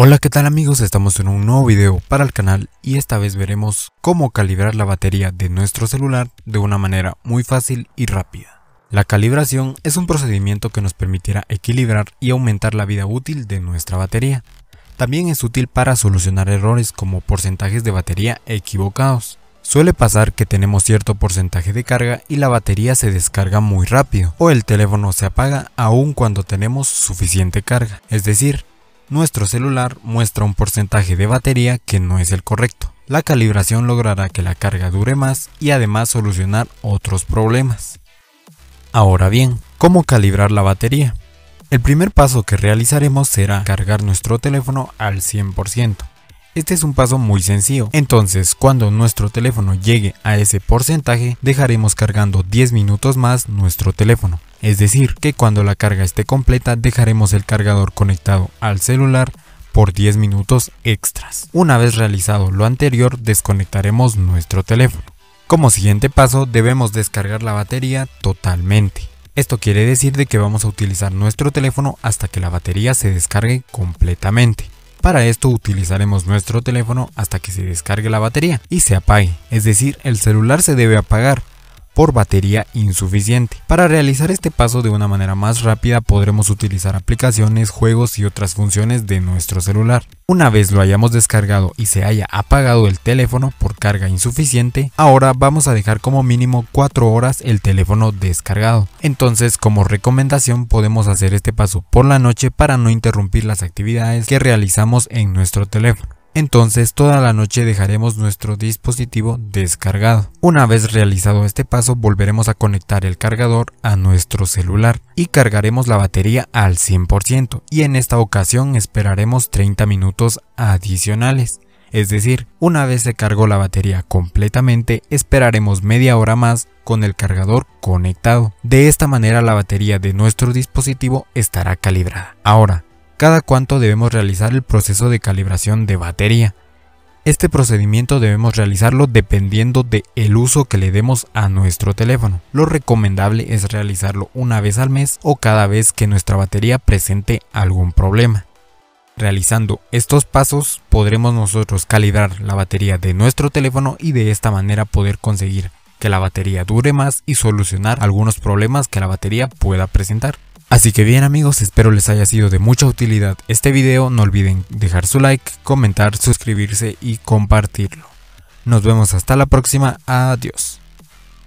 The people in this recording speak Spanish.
Hola qué tal amigos, estamos en un nuevo video para el canal y esta vez veremos cómo calibrar la batería de nuestro celular de una manera muy fácil y rápida. La calibración es un procedimiento que nos permitirá equilibrar y aumentar la vida útil de nuestra batería. También es útil para solucionar errores como porcentajes de batería equivocados. Suele pasar que tenemos cierto porcentaje de carga y la batería se descarga muy rápido o el teléfono se apaga aún cuando tenemos suficiente carga, es decir, nuestro celular muestra un porcentaje de batería que no es el correcto. La calibración logrará que la carga dure más y además solucionar otros problemas. Ahora bien, ¿cómo calibrar la batería? El primer paso que realizaremos será cargar nuestro teléfono al 100%. Este es un paso muy sencillo, entonces cuando nuestro teléfono llegue a ese porcentaje dejaremos cargando 10 minutos más nuestro teléfono. Es decir, que cuando la carga esté completa dejaremos el cargador conectado al celular por 10 minutos extras. Una vez realizado lo anterior desconectaremos nuestro teléfono. Como siguiente paso debemos descargar la batería totalmente. Esto quiere decir de que vamos a utilizar nuestro teléfono hasta que la batería se descargue completamente. Para esto utilizaremos nuestro teléfono hasta que se descargue la batería y se apague, es decir, el celular se debe apagar por batería insuficiente. Para realizar este paso de una manera más rápida podremos utilizar aplicaciones, juegos y otras funciones de nuestro celular. Una vez lo hayamos descargado y se haya apagado el teléfono por carga insuficiente, ahora vamos a dejar como mínimo 4 horas el teléfono descargado. Entonces como recomendación podemos hacer este paso por la noche para no interrumpir las actividades que realizamos en nuestro teléfono entonces toda la noche dejaremos nuestro dispositivo descargado. Una vez realizado este paso volveremos a conectar el cargador a nuestro celular y cargaremos la batería al 100% y en esta ocasión esperaremos 30 minutos adicionales. Es decir, una vez se cargó la batería completamente, esperaremos media hora más con el cargador conectado. De esta manera la batería de nuestro dispositivo estará calibrada. Ahora, cada cuánto debemos realizar el proceso de calibración de batería. Este procedimiento debemos realizarlo dependiendo del el uso que le demos a nuestro teléfono. Lo recomendable es realizarlo una vez al mes o cada vez que nuestra batería presente algún problema. Realizando estos pasos podremos nosotros calibrar la batería de nuestro teléfono y de esta manera poder conseguir que la batería dure más y solucionar algunos problemas que la batería pueda presentar. Así que bien amigos, espero les haya sido de mucha utilidad este video, no olviden dejar su like, comentar, suscribirse y compartirlo. Nos vemos hasta la próxima, adiós.